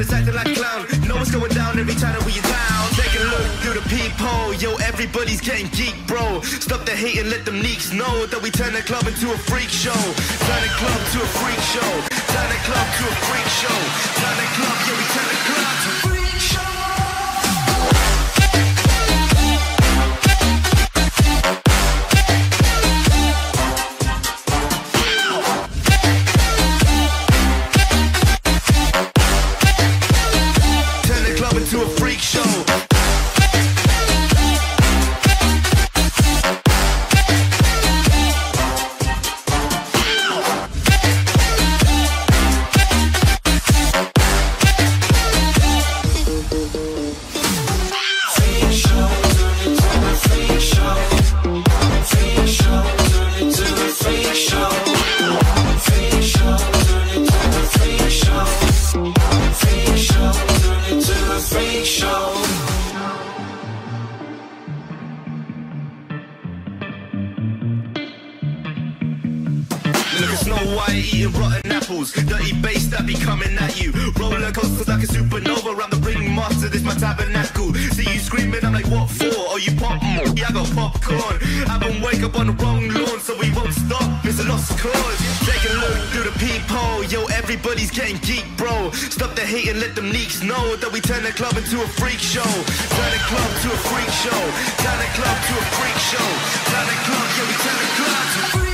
is acting like clown. Know what's going down every time that we are down. Take a look through the peephole, yo. Everybody's getting geek, bro. Stop the hate and let them neeks know that we turn the club into a freak show. Turn the club to a freak show. Turn the club to a freak show. Turn the club, yeah, we turn the club Hate and let them neeks know that we turn the club into a freak show. Turn the club to a freak show. Turn the club to a freak show. Turn the club, yeah, we turn the club to a freak show.